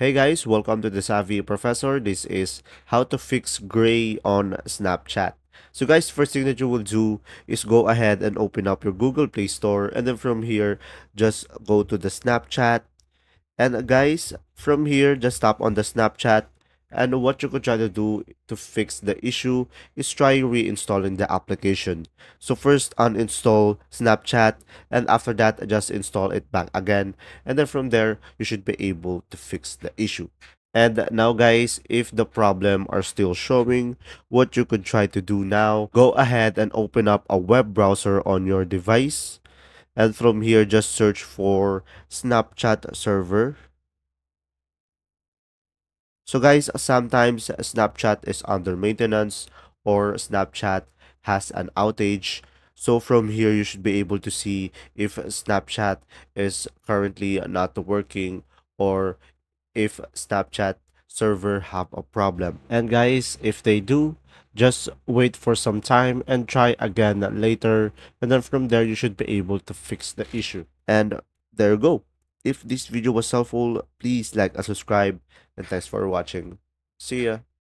Hey guys, welcome to the Savvy Professor. This is how to fix gray on Snapchat. So guys, first thing that you will do is go ahead and open up your Google Play Store and then from here, just go to the Snapchat. And guys, from here, just tap on the Snapchat and what you could try to do to fix the issue is try reinstalling the application. So first uninstall Snapchat and after that just install it back again. And then from there, you should be able to fix the issue. And now guys, if the problem are still showing, what you could try to do now, go ahead and open up a web browser on your device. And from here, just search for Snapchat server so guys, sometimes Snapchat is under maintenance or Snapchat has an outage. So from here, you should be able to see if Snapchat is currently not working or if Snapchat server have a problem. And guys, if they do, just wait for some time and try again later. And then from there, you should be able to fix the issue. And there you go. If this video was helpful, please like and subscribe and thanks for watching. See ya.